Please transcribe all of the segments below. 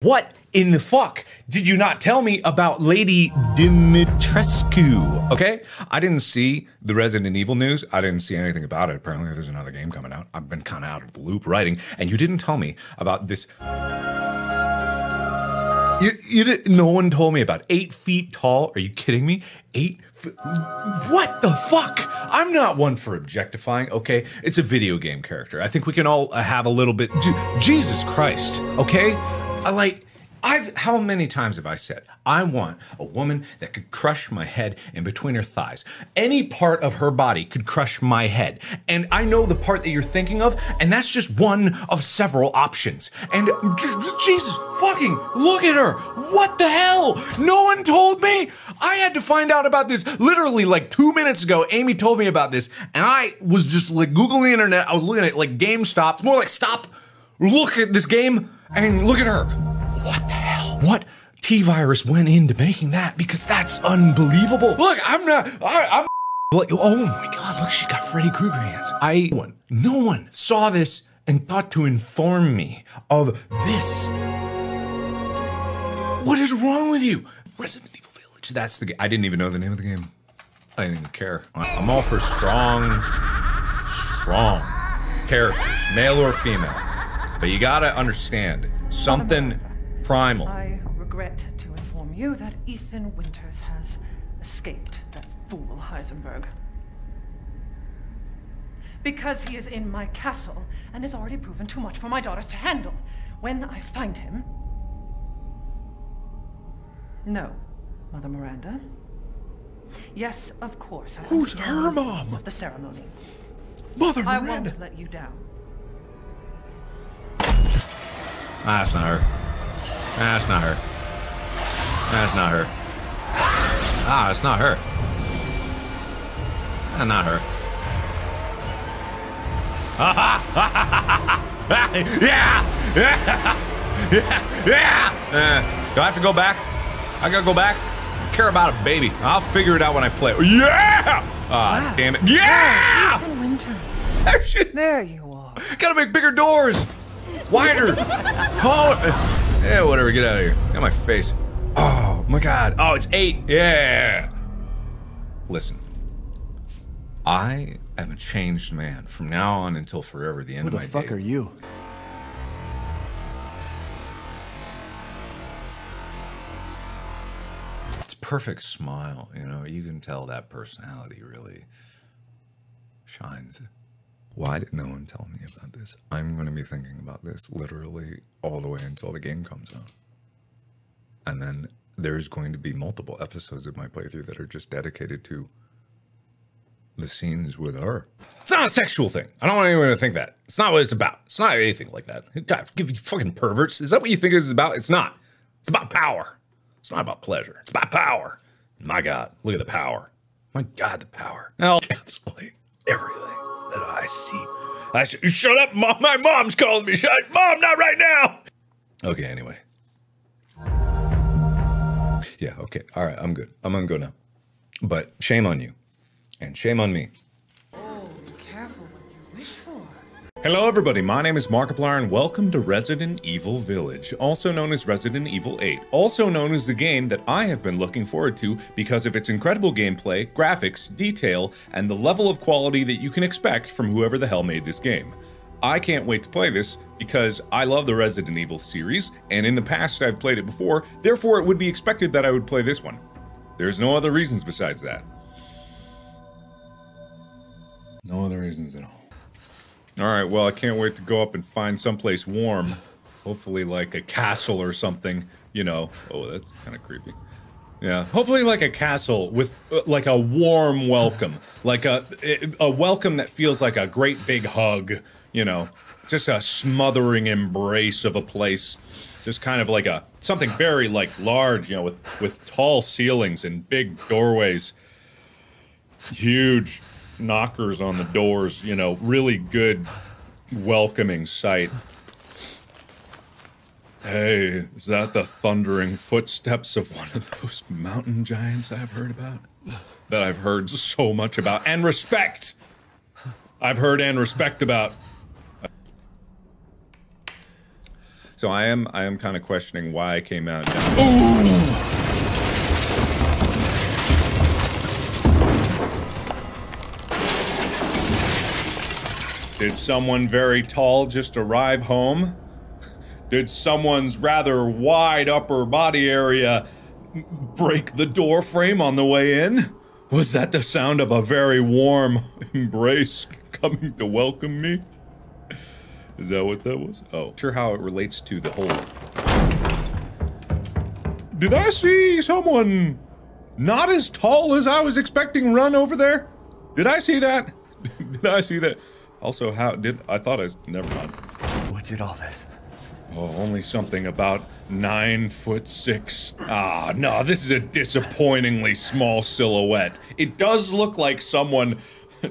What in the fuck did you not tell me about Lady Dimitrescu? Okay, I didn't see the Resident Evil news. I didn't see anything about it. Apparently, there's another game coming out. I've been kind of out of the loop writing, and you didn't tell me about this. You, you didn't, no one told me about eight feet tall. Are you kidding me? Eight. What the fuck? I'm not one for objectifying. Okay, it's a video game character. I think we can all uh, have a little bit. Jesus Christ. Okay, I like. I've how many times have I said I want a woman that could crush my head in between her thighs. Any part of her body could crush my head. And I know the part that you're thinking of, and that's just one of several options. And Jesus fucking look at her. What the hell? No one told me. I had to find out about this literally like 2 minutes ago. Amy told me about this, and I was just like googling the internet. I was looking at like GameStop. It's more like stop look at this game and look at her. What the hell? What T virus went into making that? Because that's unbelievable. Look, I'm not. I, I'm like, oh my god! Look, she's got Freddy Krueger hands. I no one, no one saw this and thought to inform me of this. What is wrong with you? Resident Evil Village. That's the game. I didn't even know the name of the game. I didn't even care. I'm all for strong, strong characters, male or female. But you gotta understand something primal. I regret to inform you that Ethan Winters has escaped that fool Heisenberg. Because he is in my castle and has already proven too much for my daughters to handle. When I find him. No, Mother Miranda. Yes, of course. I Who's her mom? Of the ceremony. Mother Miranda. I Miranda. won't let you down. Ah, that's not her. That's not her. That's not her. Ah, that's not her. Ah, not her. yeah! Yeah! Yeah! Yeah! Uh, do I have to go back? I gotta go back? I care about a baby. I'll figure it out when I play. Yeah! Ah, damn it. Yeah! Ethan Winters. There she- There you are. Gotta make bigger doors! Wider! Taller! Yeah, whatever, get out of here. Get my face. Oh my god. Oh, it's eight! Yeah! Listen. I am a changed man from now on until forever, the end Who of the my fuck day. are you? It's perfect smile, you know. You can tell that personality really shines. Why did no one tell me about this? I'm going to be thinking about this literally all the way until the game comes out. And then there's going to be multiple episodes of my playthrough that are just dedicated to the scenes with her. It's not a sexual thing. I don't want anyone to think that. It's not what it's about. It's not anything like that. God, give you fucking perverts. Is that what you think this is about? It's not. It's about power. It's not about pleasure. It's about power. My God, look at the power. My God, the power. Now, encapsulate everything that I see. I sh- shut up, mom. My mom's calling me. Mom, not right now. Okay, anyway. Yeah, okay. All right, I'm good. I'm gonna go now. But shame on you. And shame on me. Hello, everybody. My name is Markiplier, and welcome to Resident Evil Village, also known as Resident Evil 8, also known as the game that I have been looking forward to because of its incredible gameplay, graphics, detail, and the level of quality that you can expect from whoever the hell made this game. I can't wait to play this because I love the Resident Evil series, and in the past I've played it before, therefore it would be expected that I would play this one. There's no other reasons besides that. No other reasons at all. All right, well, I can't wait to go up and find someplace warm. Hopefully, like a castle or something, you know. Oh, that's kind of creepy. Yeah, hopefully, like a castle with uh, like a warm welcome, like a a welcome that feels like a great big hug, you know, just a smothering embrace of a place, just kind of like a something very like large, you know, with with tall ceilings and big doorways huge knockers on the doors, you know, really good welcoming sight. Hey, is that the thundering footsteps of one of those mountain giants I've heard about? That I've heard so much about and respect. I've heard and respect about. So I am I am kind of questioning why I came out. Down. Did someone very tall just arrive home? Did someone's rather wide upper body area break the door frame on the way in? Was that the sound of a very warm embrace coming to welcome me? Is that what that was? Oh, sure how it relates to the whole. Did I see someone not as tall as I was expecting run over there? Did I see that? Did I see that? Also, how did I thought I never mind. What did all this? Oh, only something about nine foot six. Ah, no, this is a disappointingly small silhouette. It does look like someone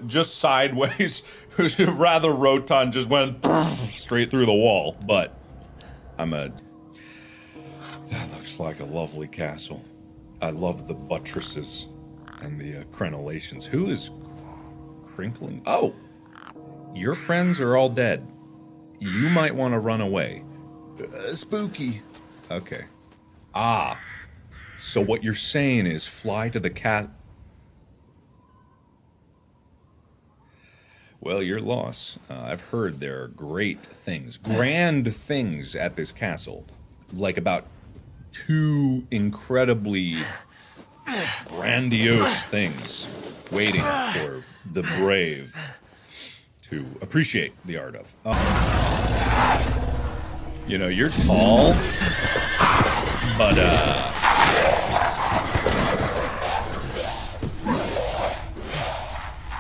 just sideways, who's rather rotund, just went straight through the wall. But I'm a. That looks like a lovely castle. I love the buttresses and the uh, crenellations. Who is crinkling? Oh, your friends are all dead. You might want to run away. Uh, spooky. Okay. Ah. So what you're saying is fly to the cat. Well, your loss. Uh, I've heard there are great things, grand things at this castle. Like about two incredibly grandiose things waiting for the brave to appreciate the art of. Uh, you know, you're tall, but uh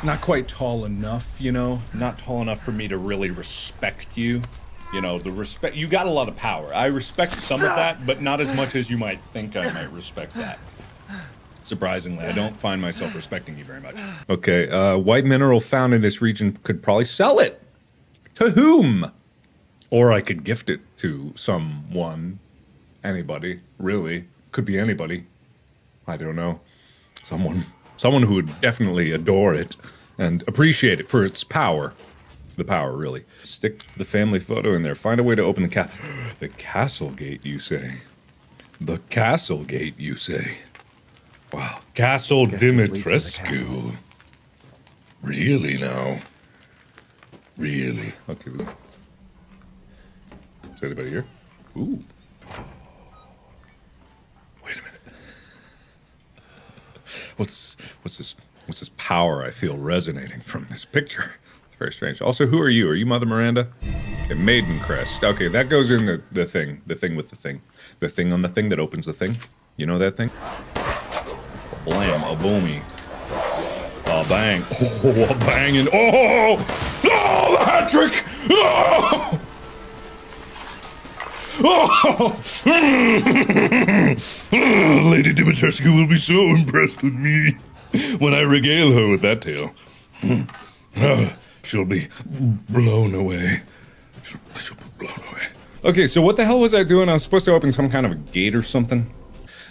not quite tall enough, you know, not tall enough for me to really respect you. You know, the respect you got a lot of power. I respect some of that, but not as much as you might think I might respect that. Surprisingly, I don't find myself respecting you very much. Okay, uh, white mineral found in this region could probably sell it. To whom? Or I could gift it to someone. Anybody, really. Could be anybody. I don't know. Someone. Someone who would definitely adore it and appreciate it for its power. The power, really. Stick the family photo in there. Find a way to open the ca- the castle gate, you say. The castle gate, you say. Wow. Castle Guess this leads to the Dimitrescu. Really now? Really? Okay. Is anybody here? Ooh. Wait a minute. What's what's this what's this power I feel resonating from this picture? Very strange. Also, who are you? Are you Mother Miranda? A maiden crest. Okay, that goes in the, the thing. The thing with the thing. The thing on the thing that opens the thing. You know that thing? Blam, a boomy. A bang. Oh, a banging. Oh! Oh, the hat trick! Oh! Oh! Lady Dimitrescu will be so impressed with me when I regale her with that tale. Ah, she'll be blown away. She'll, she'll be blown away. Okay, so what the hell was I doing? I was supposed to open some kind of a gate or something.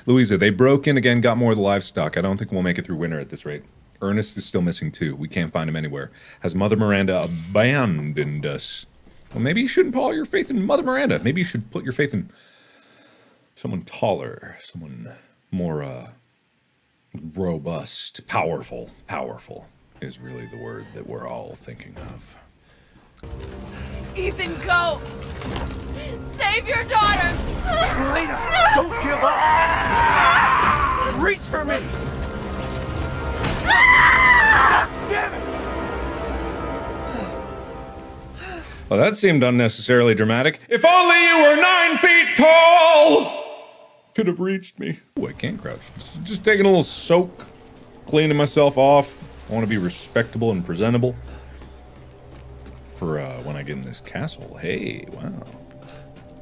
Louisa, they broke in again, got more of the livestock. I don't think we'll make it through winter at this rate. Ernest is still missing too. We can't find him anywhere. Has Mother Miranda abandoned us? Well, maybe you shouldn't put all your faith in Mother Miranda. Maybe you should put your faith in someone taller, someone more uh, robust, powerful. Powerful is really the word that we're all thinking of. Ethan, go! Save your daughter! Elena, don't give up! Reach for me! Damn it! Well, that seemed unnecessarily dramatic. If only you were nine feet tall! Could have reached me. Oh, I can't crouch. Just, just taking a little soak, cleaning myself off. I want to be respectable and presentable for uh, when I get in this castle. Hey, wow.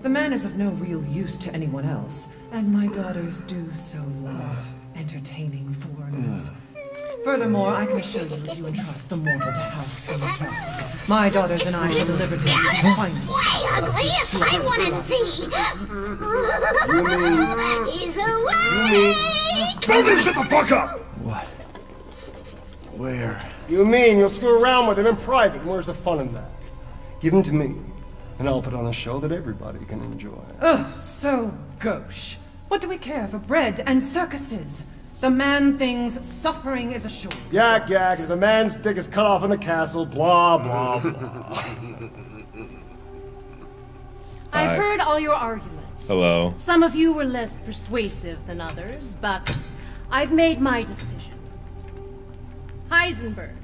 The man is of no real use to anyone else, and my daughters do so love entertaining foreigners. Furthermore, I can assure you if you entrust the mortal to House Dimitrescu, my daughters and I shall deliver to you the finest Way ugliest I want to see. He's awake. Brother, shut the fuck up! What? Where? You mean you'll screw around with him in private? and Where's the fun in that? Give him to me. And I'll put on a show that everybody can enjoy. Oh, so gauche. What do we care for bread and circuses? The man thing's suffering is assured. Yak yak, as a man's dick is cut off in the castle, blah blah blah. I've Hi. heard all your arguments. Hello. Some of you were less persuasive than others, but I've made my decision. Heisenberg,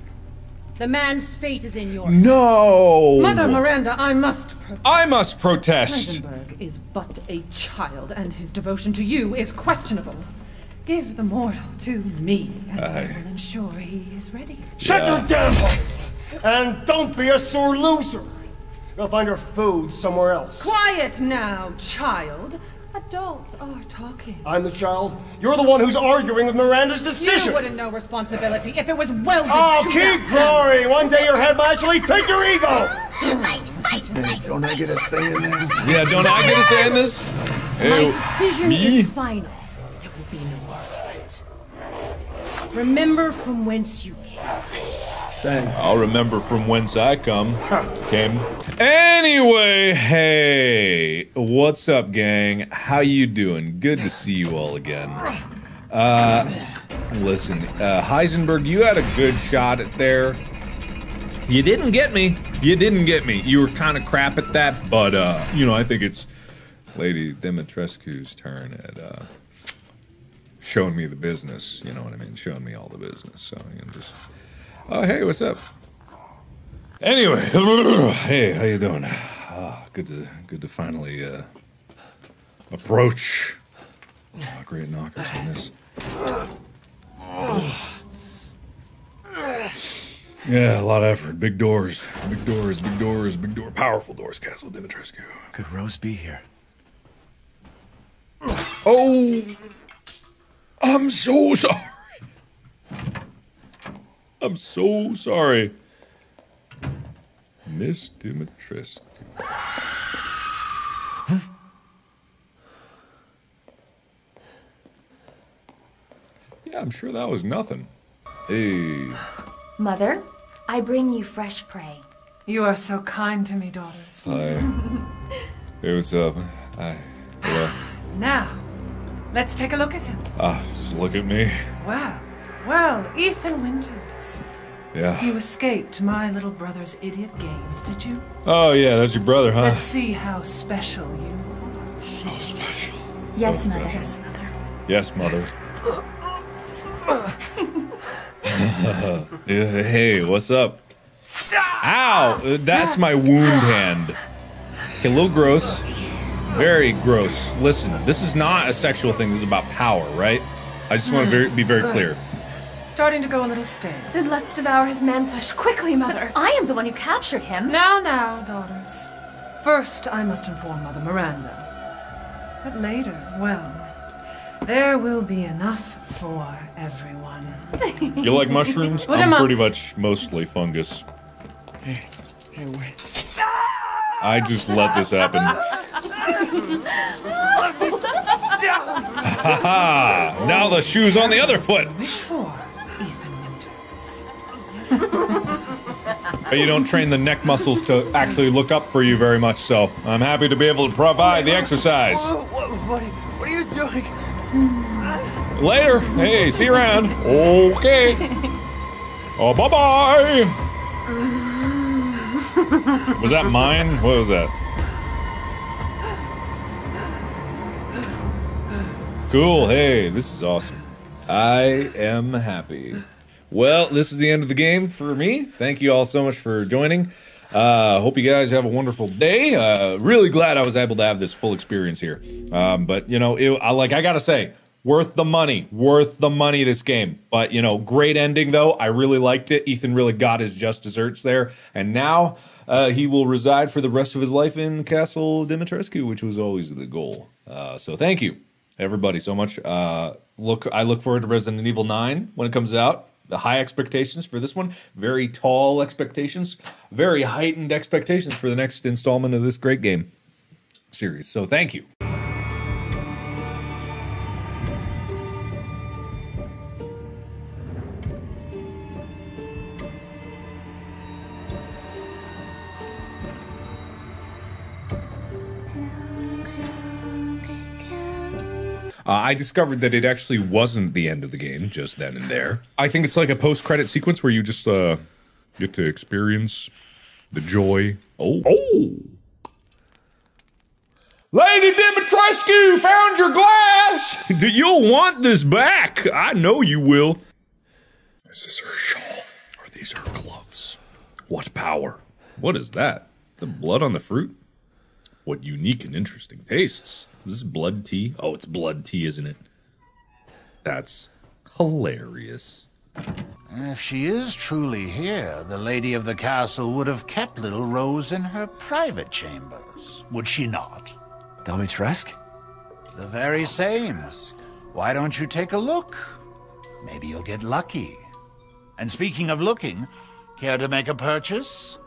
the man's fate is in your hands. No. Mother Miranda, I must protest. I must protest. Heisenberg is but a child, and his devotion to you is questionable. Give the mortal to me, and I will ensure he is ready. Shut your damn mouth! And don't be a sore loser! Go find your food somewhere else. Quiet now, child. Adults are talking. I'm the child. You're the one who's arguing with Miranda's decision. You wouldn't know responsibility if it was welded Oh, to keep your hand. glory! One day your head might actually fit your ego! Fight, fight, fight! Don't I get a say in this? Yeah, don't I get a say in this? My decision me? is final. There will be no argument. Remember from whence you came. I'll remember from whence I come. Came. Anyway, hey, what's up, gang? How you doing? Good to see you all again. Uh, listen, uh, Heisenberg, you had a good shot at there. You didn't get me. You didn't get me. You were kind of crap at that, but uh, you know, I think it's Lady Dimitrescu's turn at uh, showing me the business. You know what I mean? Showing me all the business. So you can just. Oh, hey, what's up? Anyway, hey, how you doing? Ah, good to good to finally uh, approach. Oh, great knockers on this. Yeah, a lot of effort. Big doors, big doors, big doors, big door, powerful doors. Castle Dimitrescu. Could Rose be here? Oh, I'm so sorry. I'm so sorry. Miss Dimitrescu. Yeah, I'm sure that was nothing. Hey, Mother, I bring you fresh prey. You are so kind to me, daughters. hi. Hey, what's up? Hi. Hello. Now, let's take a look at him. Ah, just look at me. Wow. Well, Ethan Winters. Yeah. You escaped my little brother's idiot games, did you? Oh, yeah, that's your brother, huh? Let's see how special you are. so special. Yes, mother. Yes, mother. Yes, mother. Hey, what's up? Ow! uh, That's my wound hand. Okay, a little gross. Very gross. Listen, this is not a sexual thing. This is about power, right? I just want to very, be very clear. Starting to go a little stale. Then let's devour his man flesh quickly, mother. I am the one who captured him. Now, now, daughters. First, I must inform Mother Miranda. But later, well, there will be enough for everyone. You like mushrooms? Put I'm him up. pretty much mostly fungus. Hey, wait. I just let this happen. Haha! Now the shoe's on the other foot. Wish But you don't train the neck muscles to actually look up for you very much, so I'm happy to be able to provide the exercise. What, what, are you doing? Later. Hey, see you around. Okay. Oh, bye bye. Was that mine? What was that? Cool. Hey, this is awesome. I am happy. Well, this is the end of the game for me. Thank you all so much for joining. Uh, hope you guys have a wonderful day. Uh, really glad I was able to have this full experience here. Um, but you know, it, I, like I gotta say, worth the money, worth the money. This game, but you know, great ending though. I really liked it. Ethan really got his just desserts there, and now uh, he will reside for the rest of his life in Castle Dimitrescu, which was always the goal. Uh, so thank you, everybody, so much. Uh, look, I look forward to Resident Evil Nine when it comes out the high expectations for this one, very tall expectations, very heightened expectations for the next installment of this great game series. So thank you. Uh, I discovered that it actually wasn't the end of the game just then and there. I think it's like a post-credit sequence where you just uh, get to experience the joy. Oh, oh! Lady Dimitrescu found your glass. Do You'll want this back. I know you will. Is this her shawl? Are these her gloves? What power? What is that? The blood on the fruit? What unique and interesting tastes. Is this blood tea? Oh, it's blood tea, isn't it? That's hilarious. If she is truly here, the lady of the castle would have kept little Rose in her private chambers, would she not? Domitresk? The very same. Why don't you take a look? Maybe you'll get lucky. And speaking of looking, care to make a purchase?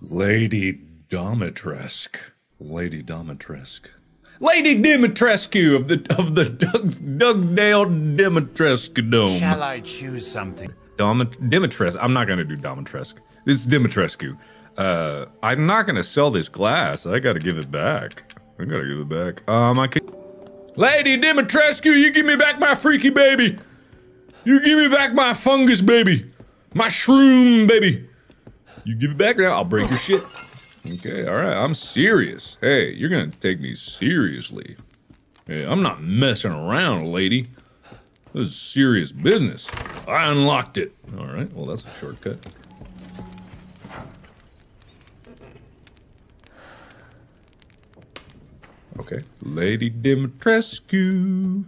Lady Domitresk. Lady Dimitrescu. Lady Dimitrescu of the of the Doug, Dugdale Dimitrescu Dome. Shall I choose something? Dom, Dimitrescu. I'm not gonna do Dimitrescu. This is Dimitrescu. Uh, I'm not gonna sell this glass. I gotta give it back. I gotta give it back. Um, I can. Lady Dimitrescu, you give me back my freaky baby. You give me back my fungus baby. My shroom baby. You give it back now, I'll break your shit. Okay, alright, I'm serious. Hey, you're gonna take me seriously. Hey, I'm not messing around, lady. This is serious business. I unlocked it. Alright, well, that's a shortcut. Okay. Lady Dimitrescu.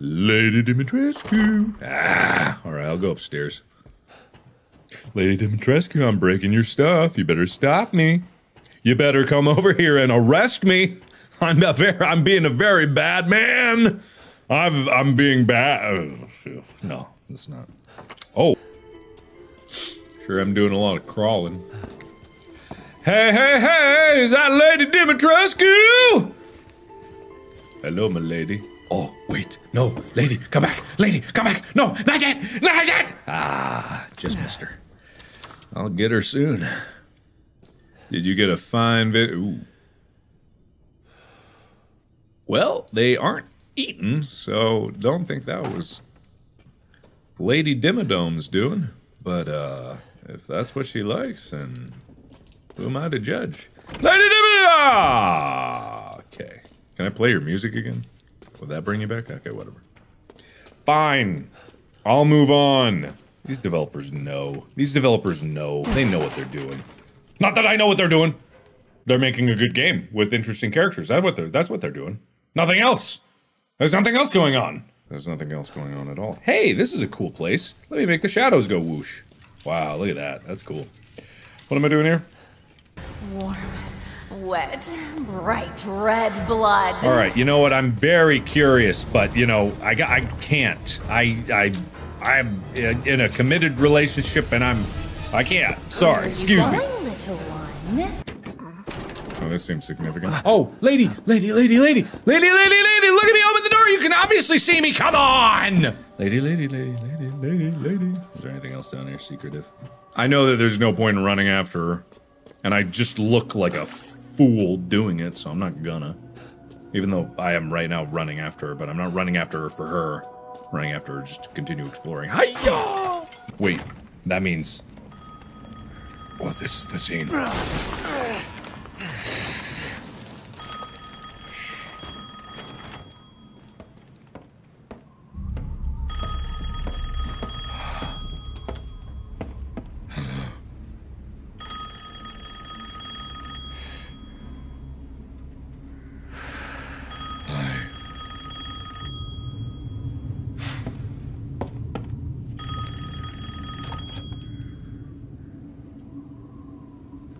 Lady Dimitrescu. Ah, all right, I'll go upstairs. Lady Dimitrescu, I'm breaking your stuff. You better stop me. You better come over here and arrest me. I'm a very, I'm being a very bad man. I'm, I'm being bad. No, it's not. Oh. Sure, I'm doing a lot of crawling. Hey, hey, hey! Is that Lady Dimitrescu? Hello, my lady. Oh, wait. No, lady, come back. Lady, come back. No, not yet. Not yet. Ah, just missed her. I'll get her soon. Did you get a fine vid? Well, they aren't eaten, so don't think that was Lady Dimidome's doing. But uh, if that's what she likes, and who am I to judge? Lady Dimidome! Okay. Can I play your music again? Would that bring you back? Okay, whatever. Fine. I'll move on. These developers know. These developers know. They know what they're doing. Not that I know what they're doing. They're making a good game with interesting characters. That's what they're that's what they're doing. Nothing else. There's nothing else going on. There's nothing else going on at all. Hey, this is a cool place. Let me make the shadows go whoosh. Wow, look at that. That's cool. What am I doing here? Warm, wet, bright red blood. All right, you know what? I'm very curious, but you know, I I can't. I, I, I'm in a committed relationship, and I'm, I can't. Sorry, excuse me. Going, little one? Oh, this seems significant. Oh, lady, lady, lady, lady, lady, lady, lady, look at me! Open the door. You can obviously see me. Come on, lady, lady, lady, lady, lady, lady. Is there anything else down here secretive? I know that there's no point in running after her, and I just look like a fool doing it, so I'm not gonna. Even though I am right now running after her, but I'm not running after her for her. Running after her just to continue exploring. Hiya! Wait, that means. Oh, this is the scene.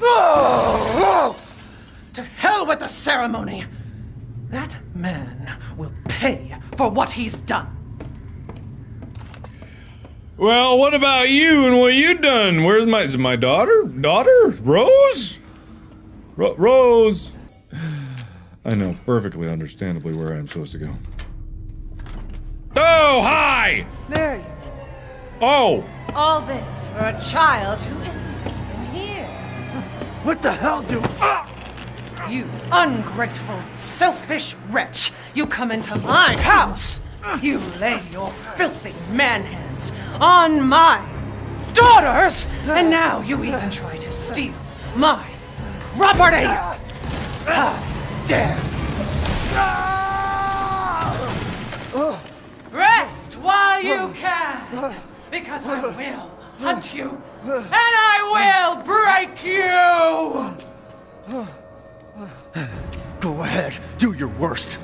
Oh, oh! To hell with the ceremony! That man will pay for what he's done. Well, what about you and what you done? Where's my is my daughter? Daughter? Rose? Ro Rose. I know perfectly understandably where I'm supposed to go. Oh, hi! There you Oh! All this for a child who isn't even here. What the hell do... Ah! You ungrateful, selfish wretch! You come into my house! You lay your filthy man hands on my daughters! And now you even try to steal my property! How dare! Rest while you can! Because I will hunt you! And I will break you! Go ahead, do your worst.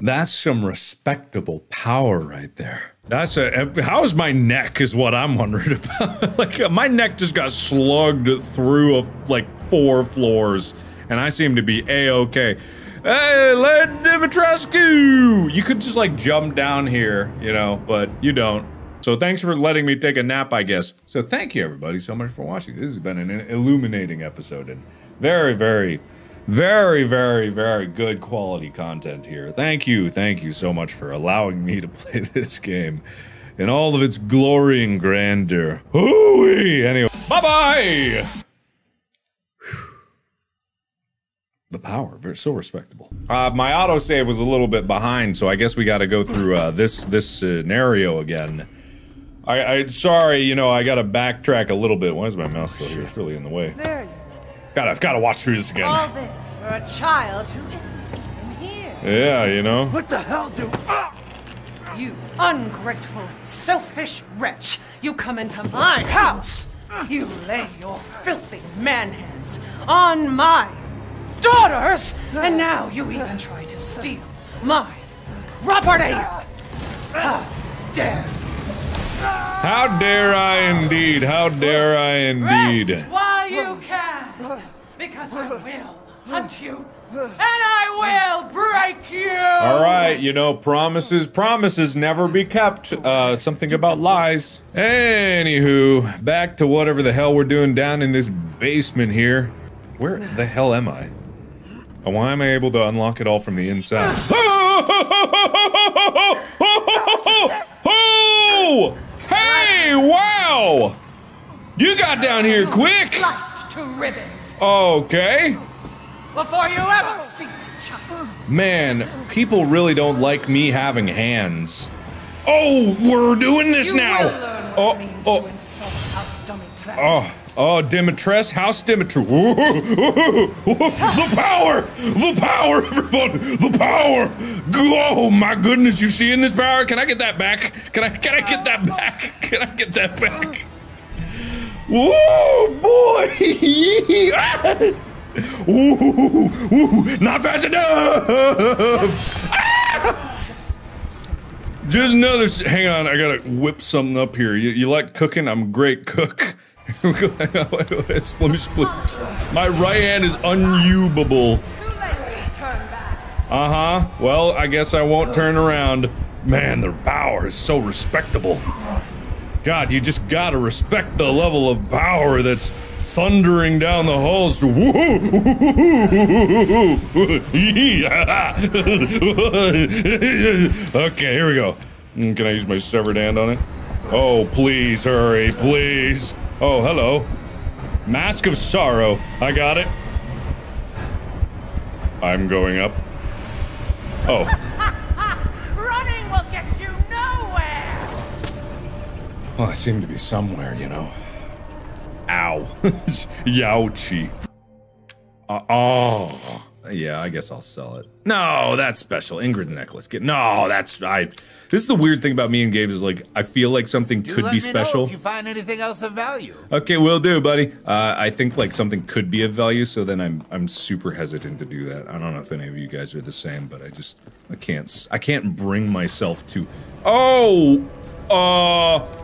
That's some respectable power right there. That's a. How's my neck? Is what I'm wondering about. like my neck just got slugged through a, like four floors, and I seem to be a okay. Hey, Led Dimitrescu! You could just like jump down here, you know, but you don't. So thanks for letting me take a nap, I guess. So thank you everybody so much for watching. This has been an illuminating episode and very, very very, very, very good quality content here. Thank you, thank you so much for allowing me to play this game in all of its glory and grandeur. Hooey! Anyway, bye bye! The power, very so respectable. Uh, my autosave was a little bit behind, so I guess we got to go through uh, this this scenario again. I, I sorry, you know, I got to backtrack a little bit. Why is my mouse still here? It's really in the way. There you Gotta, gotta watch through this again. All this for a child who isn't even here. Yeah, you know. What the hell do... Ah! You ungrateful, selfish wretch! You come into my house! You lay your filthy man hands on my daughters! And now you even try to steal my property! How dare! How dare I indeed? How dare I indeed? Rest while you can! Because I will hunt you! And I will break you! All right, you know, promises, promises never be kept. Uh, something about lies. Anywho, back to whatever the hell we're doing down in this basement here. Where the hell am I? And why am I able to unlock it all from the inside? Oh! Hey, wow! You got down here quick! Sliced to ribbons Okay. before you ever see. Man, people really don't like me having hands. Oh, we're doing this You now! will learn what Oh, oh. to insult House Domitress. Oh, oh, Dimitress, House Dimitri. The power! The power, everybody! The power! Oh my goodness, you seeing this power? Can I get that back? Can I can I get that back? Can I get that back? Whoa, boy! Ooh, ooh, not fast enough! Just another. Hang on, I gotta whip something up here. You, you like cooking? I'm a great cook. Let me split. My right hand is unusable. Uh huh. Well, I guess I won't turn around. Man, their power is so respectable. God, you just gotta respect the level of power that's thundering down the halls. okay, here we go. Mm, Can I use my severed hand on it? Oh, please hurry, please. Oh, hello. Mask of Sorrow. I got it. I'm going up. Oh. Running will get you nowhere! Well, I seem to be somewhere, you know. Ow. Youchie. Uh, oh. Yeah, I guess I'll sell it. No, that's special. Ingrid necklace. Get no, that's I. This is the weird thing about me and Gabe is like I feel like something Do could let be me know special. if you find anything else of value. Okay, we'll do, buddy. Uh, I think like something could be of value, so then I'm I'm super hesitant to do that. I don't know if any of you guys are the same, but I just I can't I can't bring myself to. Oh, uh.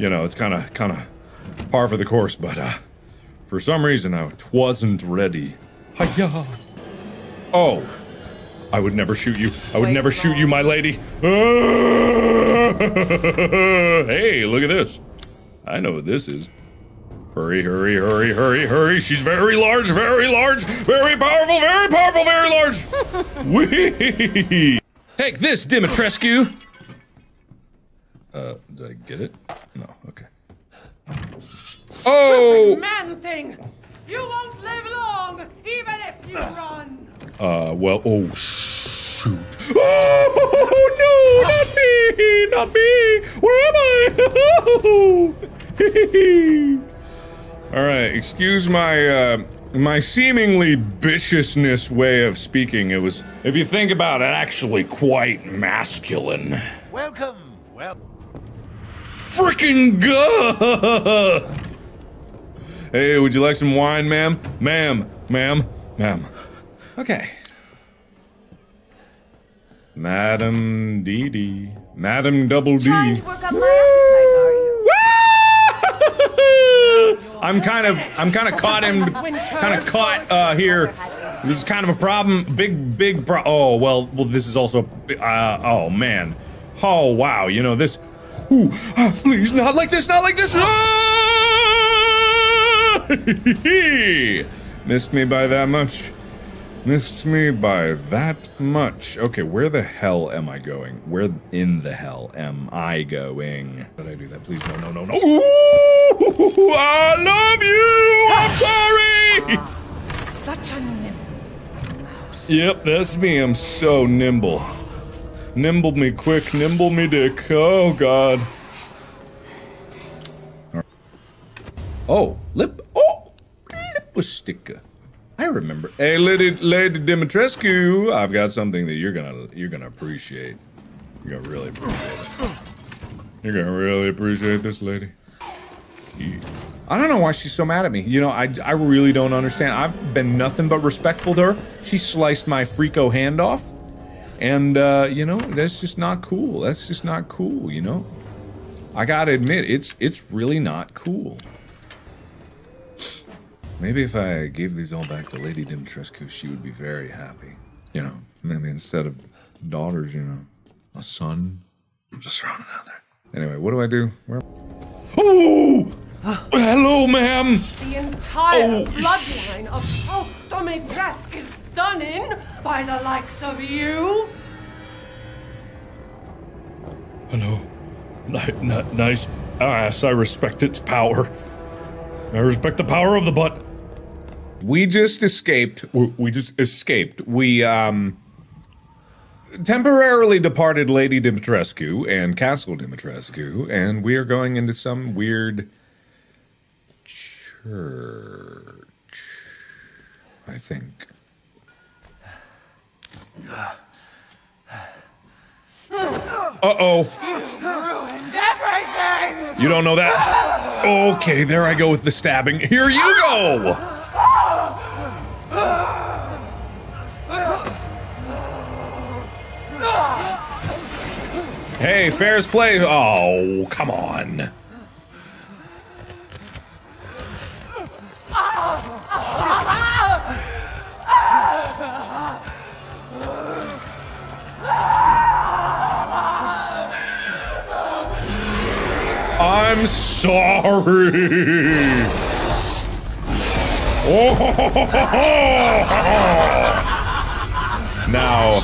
you know, it's kind of kind of par for the course. But uh, for some reason I wasn't ready. Hiya! Oh, I would never shoot you. I would never shoot you, my lady. hey, look at this. I know what this is. Hurry, hurry, hurry, hurry, hurry. She's very large, very large, very powerful, very powerful, very large. Whee! Take this, Dimitrescu. Uh, did I get it? No, okay. Oh! Stupid man thing! You won't live long, even if you run! Uh, well, oh, shoot. Oh, no, not me, not me. Where am I? All right, excuse my, uh, my seemingly viciousness way of speaking. It was, if you think about it, actually quite masculine. Welcome. Well, Freaking good! Hey, would you like some wine, ma'am? Ma'am, ma'am, ma'am. Okay. Madam Dee Dee. Madam Double D. Trying to work up my appetite, are you? I'm kind of, I'm kind of caught in, kind of caught uh, here. This is kind of a problem. Big, big pro. Oh well, well. This is also. Uh, oh man. Oh wow. You know this. Ooh, ah, please, not like this. Not like this. Ah! Missed me by that much. Missed me by that much. Okay, where the hell am I going? Where in the hell am I going? Did I do that? Please, no, no, no, no. Ooh, I love you. I'm sorry. Such a nimble. Yep, that's me. I'm so nimble. Nimble me quick, nimble me dick. Oh god. Oh, lip. Oh, lip sticker. I remember. Hey, Lady Lady Dimitrescu, I've got something that you're gonna you're gonna appreciate. You're gonna really appreciate. You're gonna really appreciate this lady. Yeah. I don't know why she's so mad at me. You know, I, I really don't understand. I've been nothing but respectful to her. She sliced my freako hand off. And, uh, you know, that's just not cool. That's just not cool, you know? I gotta admit, it's it's really not cool. Maybe if I gave these all back to Lady Dimitrescu, she would be very happy. You know, maybe instead of daughters, you know, a son. Just throwing it out there. Anyway, what do I do? Where? Oh! Hello, ma'am! The entire Oh, bloodline of House Dimitrescu is done in by the likes of you! Hello. Ni- ni- nice ass. I respect its power. I respect the power of the butt. We just escaped. We we just escaped. We, um. Temporarily departed Lady Dimitrescu and Castle Dimitrescu, and we are going into some weird church. I think. Uh oh. You don't know that? Okay, there I go with the stabbing. Here you go! Hey, fair's play. Oh, come on. I'm sorry. Now.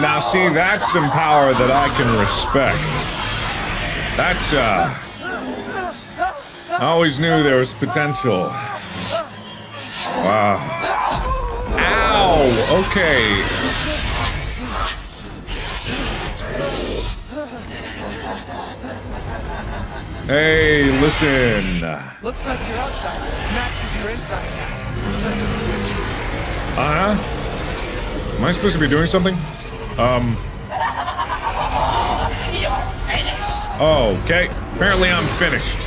Now, see, that's some power that I can respect. That's, uh. I always knew there was potential. Wow. Ow! Okay. Hey, listen. Looks like your outside matches your inside. Uh huh. Am I supposed to be doing something? Um. Oh, okay. Apparently I'm finished.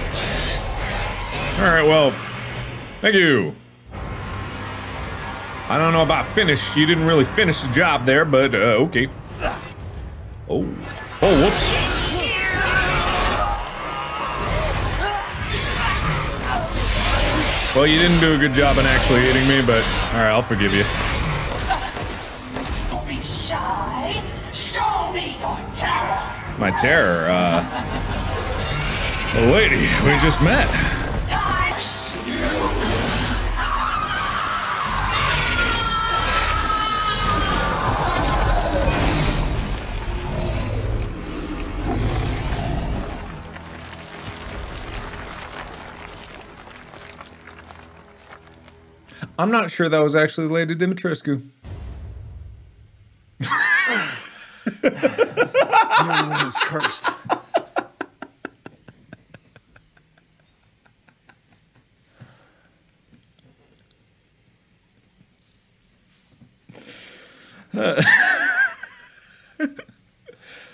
Alright, well, thank you. I don't know about finish. You didn't really finish the job there, but uh, okay. Oh. Oh, whoops. Well, you didn't do a good job in actually hitting me, but alright, I'll forgive you. Don't be shy. Show me your terror. My terror, uh. The lady we just met. I'm not sure that was actually Lady Dimitrescu. Was cursed.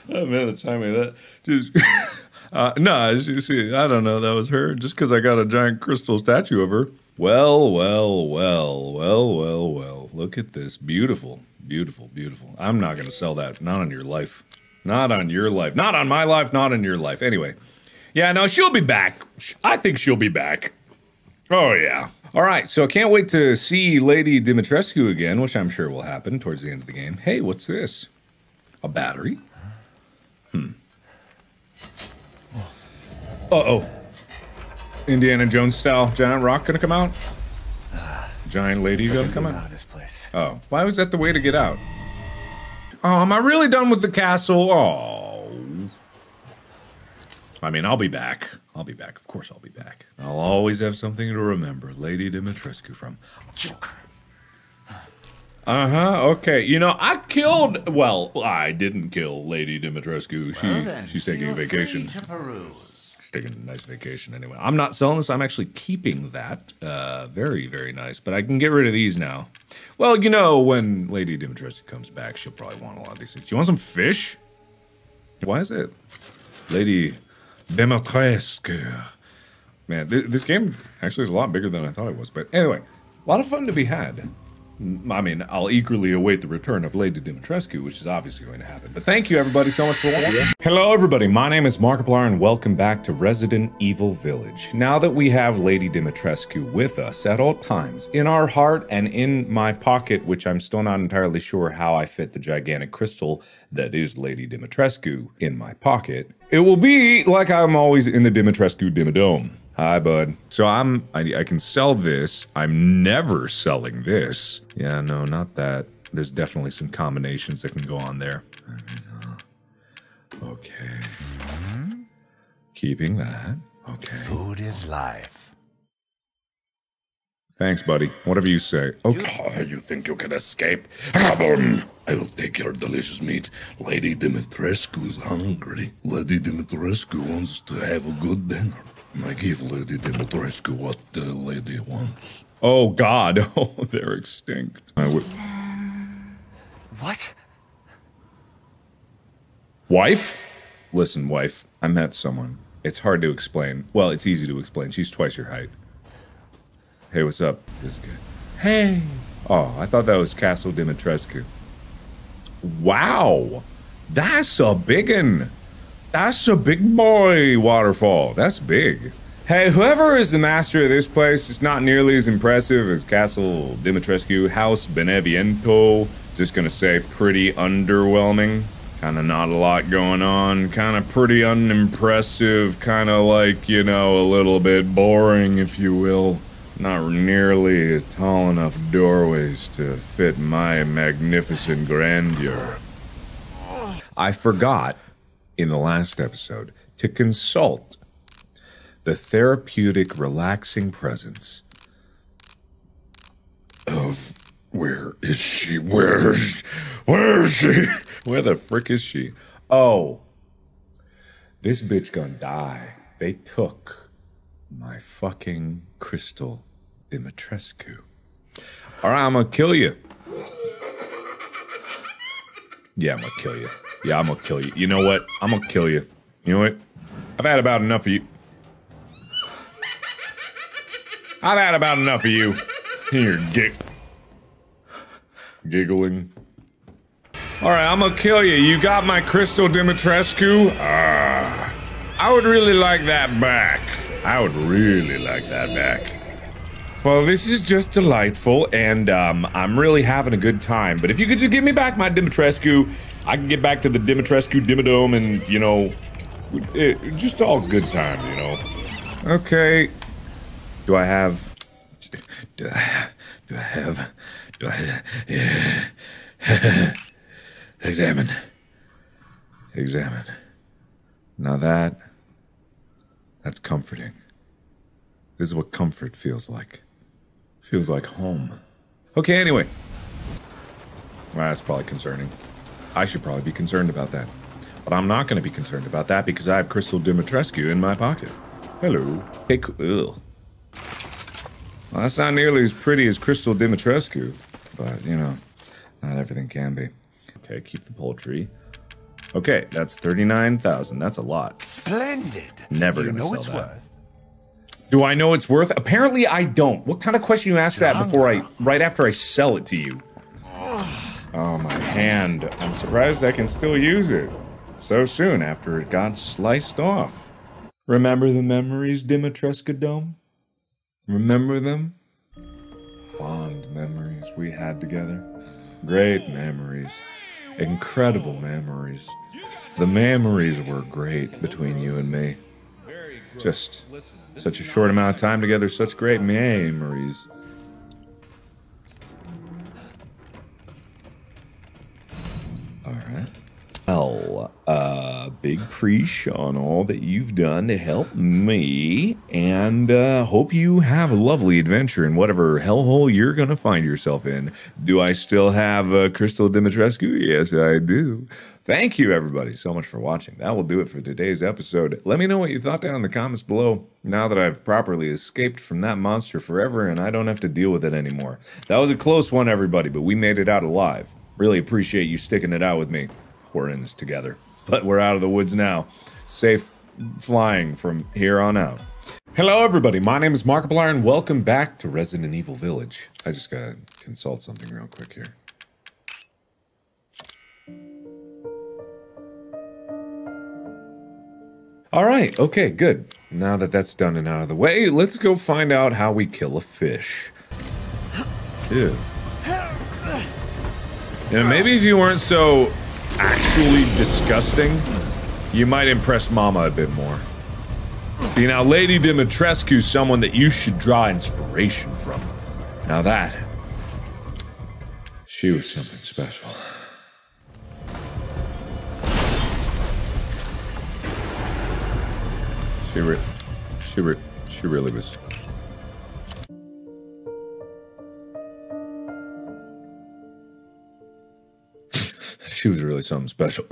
Oh man, the timing of that just uh, no, you see, I don't know. That was her. Just because I got a giant crystal statue of her. Well, well, well, well, well, well. Look at this, beautiful, beautiful, beautiful. I'm not gonna sell that. Not on your life. Not on your life. Not on my life. Not on your life. Anyway, yeah, no, she'll be back. I think she'll be back. Oh yeah. All right, so I can't wait to see Lady Dimitrescu again, which I'm sure will happen towards the end of the game. Hey, what's this? A battery? Hmm. Uh oh. Indiana Jones style giant rock gonna come out? Giant lady gonna come out? this place. Oh, why was that the way to get out? Oh, am I really done with the castle? Oh. I mean, I'll be back. I'll be back. Of course, I'll be back. I'll always have something to remember Lady Dimitrescu from. Joker. Uh huh. Okay. You know, I killed. Well, I didn't kill Lady Dimitrescu. She Well then, she's taking a vacation. Taking a nice vacation anyway. I'm not selling this. I'm actually keeping that. Uh, very very nice. But I can get rid of these now. Well, you know, when Lady Dimitrescu comes back, she'll probably want a lot of these things. You want some fish? Why is it Lady Dimitrescu? Man, th- this game actually is a lot bigger than I thought it was. But anyway, a lot of fun to be had. Mm, I mean, I'll eagerly await the return of Lady Dimitrescu, which is obviously going to happen. But thank you, everybody, so much for watching. Hello, everybody. My name is Markiplier, and welcome back to Resident Evil Village. Now that we have Lady Dimitrescu with us at all times, in our heart and in my pocket, which I'm still not entirely sure how I fit the gigantic crystal that is Lady Dimitrescu in my pocket, it will be like I'm always in the Dimitrescu Dimmadome. Hi, bud. So I'm, I, I can sell this. I'm never selling this. Yeah, no, not that. There's definitely some combinations that can go on there. Okay. Keeping that. Okay. Food is life. Thanks, buddy. Whatever you say. Okay. You think you can escape? Come! I will take your delicious meat. Lady Dimitrescu is hungry. Lady Dimitrescu wants to have a good dinner. I give Lady Dimitrescu what the lady wants. Oh, God. Oh, they're extinct. I would. What? Wife? Listen, wife, I met someone. It's hard to explain. Well, it's easy to explain. She's twice your height. Hey, what's up? This is good. Hey. Oh, I thought that was Castle Dimitrescu. Wow. That's a biggin. That's a big boy waterfall. That's big. Hey, whoever is the master of this place is not nearly as impressive as Castle Dimitrescu House Beneviento. Just gonna say pretty underwhelming. Kinda not a lot going on. Kinda pretty unimpressive. Kinda like, you know, a little bit boring, if you will. Not nearly tall enough doorways to fit my magnificent grandeur. I forgot in the last episode to consult the therapeutic, relaxing presence Of where is she? Where is she? Where is she? Where the frick is she? Oh, this bitch gonna die. They took my fucking crystal Dimitrescu. All right, I'm gonna kill you. Yeah, I'm gonna kill you. Yeah, I'm gonna kill you. You know what? I'm gonna kill you. You know what? I've had about enough of you. I've had about enough of you. Here, gig giggling. All right, I'm gonna kill you. You got my Crystal Dimitrescu? Ah, I would really like that back. I would really like that back. Well, this is just delightful, and um, I'm really having a good time. But if you could just give me back my Dimitrescu, I can get back to the Dimitrescu Dimmadome, and you know, it, just all good time, you know. Okay. Do I have? Do I? Do I have? Do I? Yeah. Examine. Examine. Now that. That's comforting. This is what comfort feels like. Feels like home. Okay, anyway. Well, that's probably concerning. I should probably be concerned about that. But I'm not going to be concerned about that because I have Crystal Dimitrescu in my pocket. Hello. Hey, cool. Well, that's not nearly as pretty as Crystal Dimitrescu, but you know, not everything can be. Okay, keep the poultry. Okay, that's 39,000. That's a lot. Splendid. Never you gonna know sell it's that. worth? Do I know it's worth? Apparently I don't. What kind of question you ask that before I right after I sell it to you? Oh, my hand. I'm surprised I can still use it. So soon after it got sliced off. Remember the memories, Dimitrescu Dome? Remember them? Fond memories we had together. Great memories. Incredible memories. The memories were great between you and me. Just such a short amount of time together, such great memories. Well, uh, big preach on all that you've done to help me, and uh, hope you have a lovely adventure in whatever hellhole you're gonna find yourself in. Do I still have uh, Crystal Dimitrescu? Yes, I do. Thank you, everybody, so much for watching. That will do it for today's episode. Let me know what you thought down in the comments below. Now that I've properly escaped from that monster forever, and I don't have to deal with it anymore. That was a close one, everybody, but we made it out alive. Really appreciate you sticking it out with me we're in this together. But we're out of the woods now. Safe flying from here on out. Hello, everybody. My name is Markiplier, and welcome back to Resident Evil Village. I just gotta consult something real quick here. All right, okay, good. Now that that's done and out of the way, let's go find out how we kill a fish. Ew. Yeah, maybe if you weren't so actually disgusting, you might impress Mama a bit more. See, now Lady Dimitrescu's someone that you should draw inspiration from. Now that, she was something special. She re- she re- she really was. She was really something special.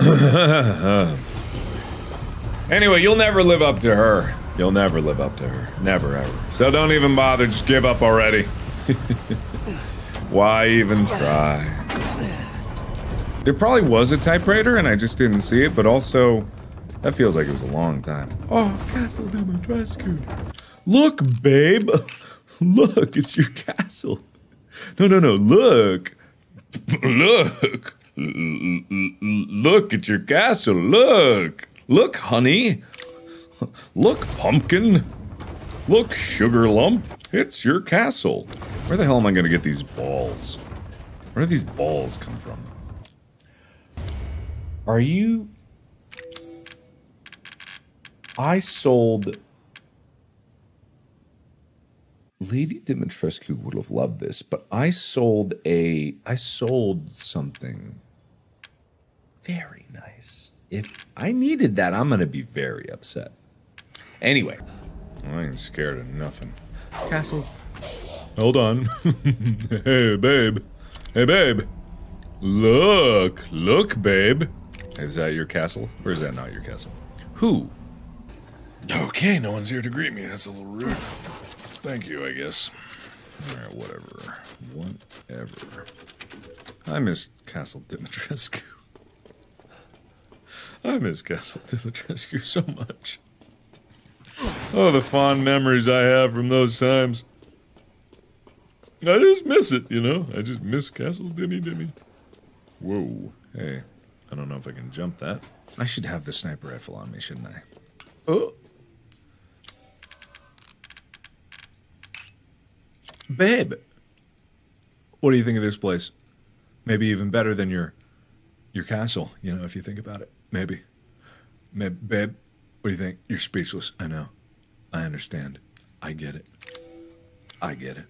anyway, you'll never live up to her. You'll never live up to her. Never, ever. So don't even bother. Just give up already. Why even try? There probably was a typewriter and I just didn't see it, but also, that feels like it was a long time. Oh, Castle Dimitrescu. Look, babe. Look, it's your castle. No, no, no. Look. Look. Look at your castle. Look. Look, honey. Look, pumpkin. Look, sugar lump. It's your castle. Where the hell am I going to get these balls? Where do these balls come from? Are you. I sold. Lady Dimitrescu would have loved this, but I sold a. I sold something very nice. If I needed that, I'm gonna be very upset. Anyway, I ain't scared of nothing. Castle. Hold on. hey, babe. Hey, babe. Look. Look, babe. Is that your castle? Or is that not your castle? Who? Okay, no one's here to greet me. That's a little rude. Thank you, I guess. Alright, whatever. Whatever. I miss Castle Dimitrescu. I miss Castle Dimitrescu so much. Oh, the fond memories I have from those times. I just miss it, you know? I just miss Castle Dimmy Dimmy. Whoa. Hey, I don't know if I can jump that. I should have the sniper rifle on me, shouldn't I? Oh. Babe. What do you think of this place? Maybe even better than your your castle, you know, if you think about it. Maybe. Maybe babe, what do you think? You're speechless. I know. I understand. I get it. I get it.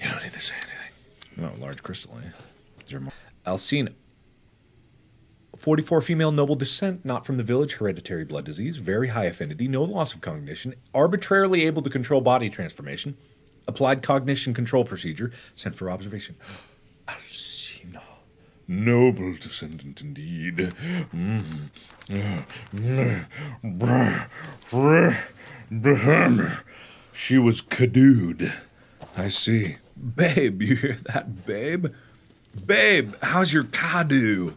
You don't need to say anything. No, large crystal, eh? Is there more? Alcina. 44 female noble descent, not from the village, hereditary blood disease, very high affinity, no loss of cognition, arbitrarily able to control body transformation, applied cognition control procedure, sent for observation. Noble descendant indeed. She was cadooed. I see. Babe, you hear that, babe? Babe, how's your Cadou?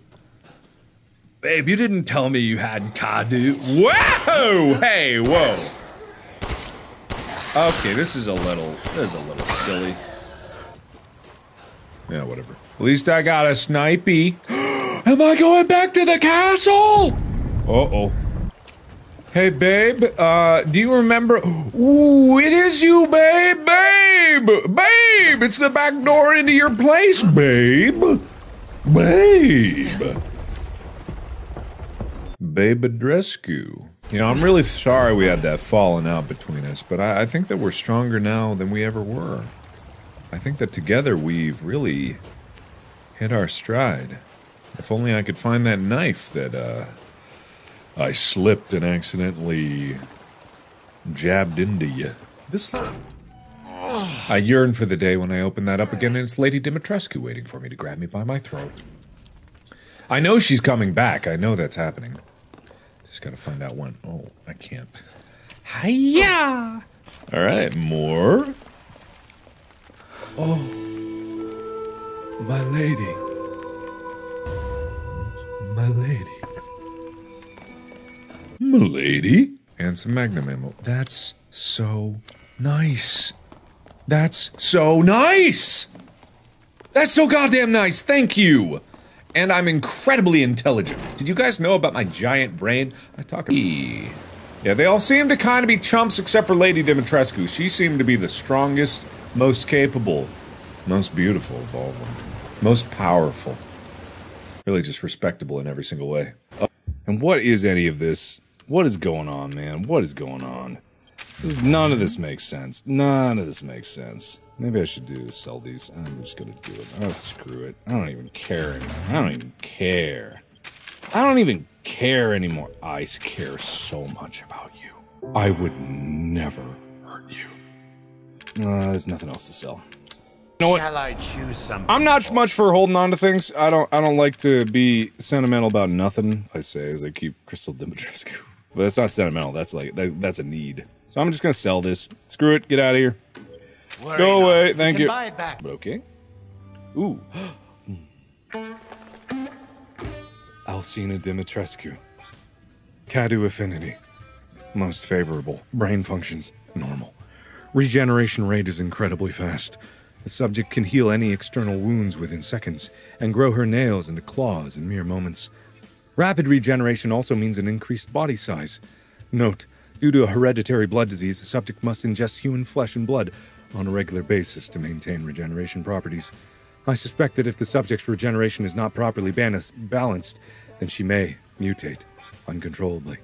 Babe, you didn't tell me you had Cadou. Whoa! Hey, whoa. Okay, this is a little, this is a little silly. Yeah, whatever. At least I got a snipey. Am I going back to the castle? Uh-oh. Hey, babe, uh, do you remember? Ooh, it is you, babe, babe, babe. It's the back door into your place, babe, babe. Babe Adrescu. You know, I'm really sorry we had that falling out between us, but I, I think that we're stronger now than we ever were. I think that together we've really hit our stride. If only I could find that knife that, uh, I slipped and accidentally jabbed into you. This. I yearn for the day when I open that up again and it's Lady Dimitrescu waiting for me to grab me by my throat. I know she's coming back. I know that's happening. Just gotta find out when. Oh, I can't. Hiya! All right, more. Oh, my lady. My lady. Milady? And some magnum ammo. That's so nice. That's so nice! That's so goddamn nice, thank you! And I'm incredibly intelligent. Did you guys know about my giant brain? I talk e. Yeah, they all seem to kind of be chumps except for Lady Dimitrescu. She seemed to be the strongest, most capable, most beautiful of all of them. Most powerful. Really just respectable in every single way. Uh, and what is any of this? What is going on, man? What is going on? This, none of this makes sense. None of this makes sense. Maybe I should do sell these. I'm just gonna do it. Oh, screw it. I don't even care anymore. I don't even care. I don't even care anymore. I care so much about you. I would never. Uh, there's nothing else to sell. You know what? Shall I choose something? I'm not much for holding on to things. I don't. I don't like to be sentimental about nothing. I say as I keep Crystal Dimitrescu, but that's not sentimental. That's like that, that's a need. So I'm just gonna sell this. Screw it. Get out of here. Worry Go not. away. You Thank can you. buy it back. Okay. Ooh. Alcina Dimitrescu. Cadou affinity. Most favorable. Brain functions normal. Regeneration rate is incredibly fast. The subject can heal any external wounds within seconds and grow her nails into claws in mere moments. Rapid regeneration also means an increased body size. Note, due to a hereditary blood disease, the subject must ingest human flesh and blood on a regular basis to maintain regeneration properties. I suspect that if the subject's regeneration is not properly balanced, then she may mutate uncontrollably.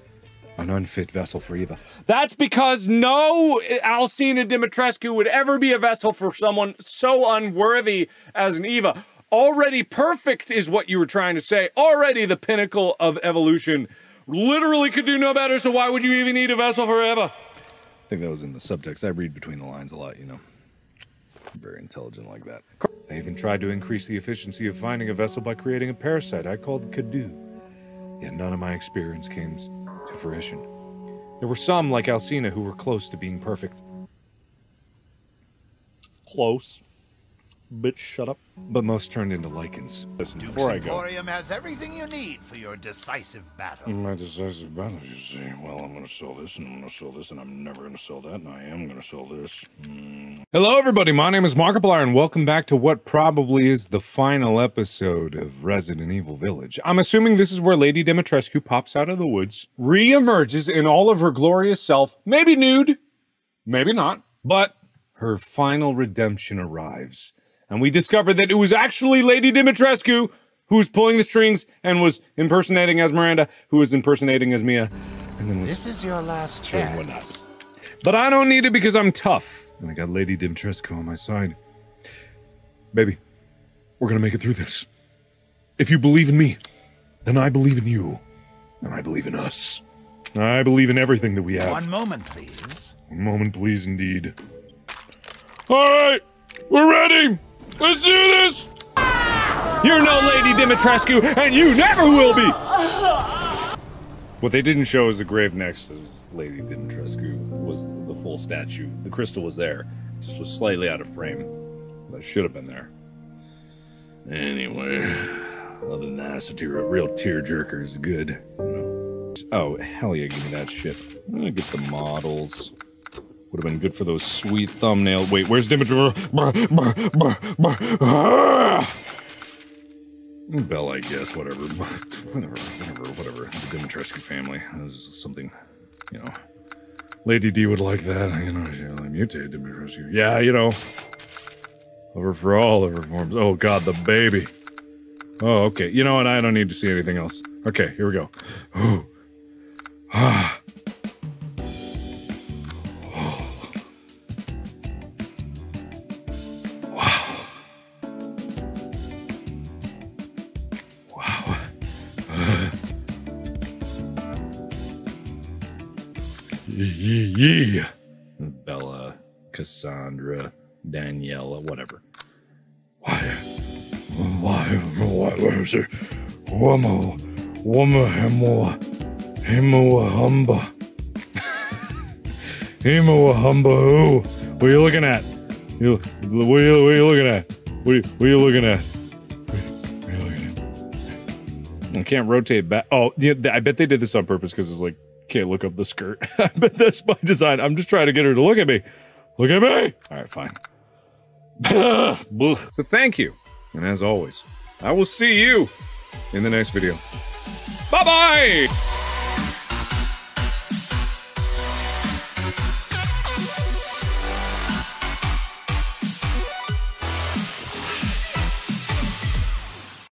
An unfit vessel for Eva. That's because no Alcina Dimitrescu would ever be a vessel for someone so unworthy as an Eva. Already perfect is what you were trying to say. Already the pinnacle of evolution. Literally could do no better, so why would you even need a vessel for Eva? I think that was in the subtext. I read between the lines a lot, you know. I'm very intelligent like that. I even tried to increase the efficiency of finding a vessel by creating a parasite I called Cadou. Yet none of my experience came fruition. There were some, like Alcina, who were close to being perfect. Close. Bitch, shut up. But most turned into lycans. Listen, Duke's before I go. Emporium has everything you need for your decisive battle. My decisive battle, you see. Well, I'm gonna sell this, and I'm gonna sell this, and I'm never gonna sell that, and I am gonna sell this. Mm. Hello, everybody. My name is Markiplier, and welcome back to what probably is the final episode of Resident Evil Village. I'm assuming this is where Lady Dimitrescu pops out of the woods, re-emerges in all of her glorious self, maybe nude, maybe not, but her final redemption arrives. And we discovered that it was actually Lady Dimitrescu who was pulling the strings and was impersonating as Miranda, who was impersonating as Mia, and then was This is your last chance. whatnot. But I don't need it because I'm tough. And I got Lady Dimitrescu on my side. Baby, we're gonna make it through this. If you believe in me, then I believe in you. And I believe in us. I believe in everything that we have. One moment, please. One moment, please, indeed. Alright, we're ready! Let's do this! You're no Lady Dimitrescu, and you never will be! What they didn't show is the grave next to Lady Dimitrescu was the full statue. The crystal was there. It just was slightly out of frame. That should have been there. Anyway, other than that, it's a tear, real tearjerker is good. Oh, hell yeah, give me that shit. I'm gonna get the models. Would have been good for those sweet thumbnail. Wait, where's Dimitri? Ah! Bell, I guess. Whatever. Whatever. Whatever. Whatever. The Dimitrescu family. That was just something, you know. Lady D would like that. You know, she like mutated Dimitrescu. Yeah, you know. Over for all of her forms. Oh God, the baby. Oh, okay. You know what? I don't need to see anything else. Okay, here we go. Ah. Cassandra, Daniela, whatever. Why? Why? Why? Where is it? Wamo. Wama hemo. Hemo humba. Hemo humba who? What are you looking at? You, what, are you, what are you looking at? What are you, what are you looking at? I can't rotate back. Oh, yeah, I bet they did this on purpose because it's like, can't look up the skirt. I bet that's by design. I'm just trying to get her to look at me. Look at me. All right, fine. so thank you. And as always, I will see you in the next video. Bye-bye!